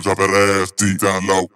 drop that ass deep down low.